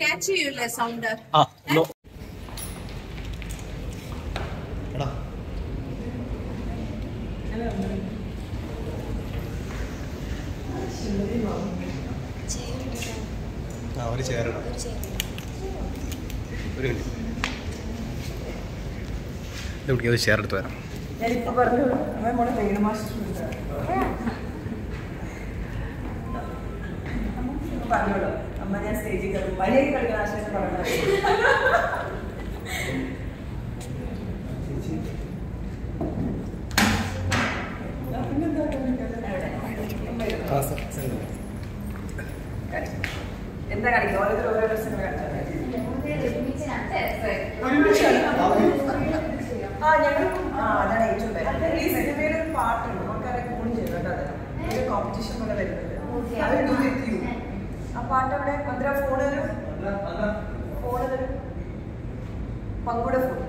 Catch ചെയ്യൂലേ sound ആ ഒരു ചെയർ ഒരു മിനിറ്റ് ചെയർ എടുത്ത് വരാം. ഞാനിപ്പോ പറഞ്ഞു മോളെ വേണു മാസ്റ്റർ പറഞ്ഞോളൂ. അമ്മ ഞാൻ സ്റ്റേജിൽ കയറും വലിയ കളിക്കുന്ന ആശയം പറഞ്ഞു എന്താ ഓരോരുത്തർ ആ ഞങ്ങൾ ആ അതാണ് ഏറ്റവും ബെറ്റർ ഈ സിനിമയിൽ ഒരു പാട്ടുണ്ട്. നമുക്കറിയാം കൂടി ഒരു കോമ്പറ്റീഷൻ പോലെ വരുന്നത്. അത് ഡു വിത്ത് യു ആ പാട്ട് എവിടെ? ഭദ്ര ഫോൺ തരും. ഫോൺ തരും. പങ്കുടെ ഫോൺ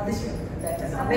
അത് ശരി. Thank അപ്പേ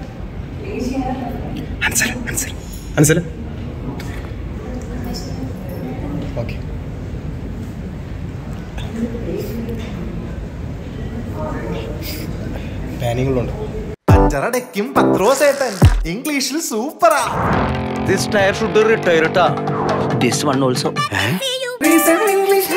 മനസ്സിലെ ഓക്കെ. പാനിങ്ങളുണ്ട് അച്ചറടയ്ക്കും പത്രോ സേട്ടൻ ഇംഗ്ലീഷിൽ സൂപ്പറാ. This tyre should retire this one also English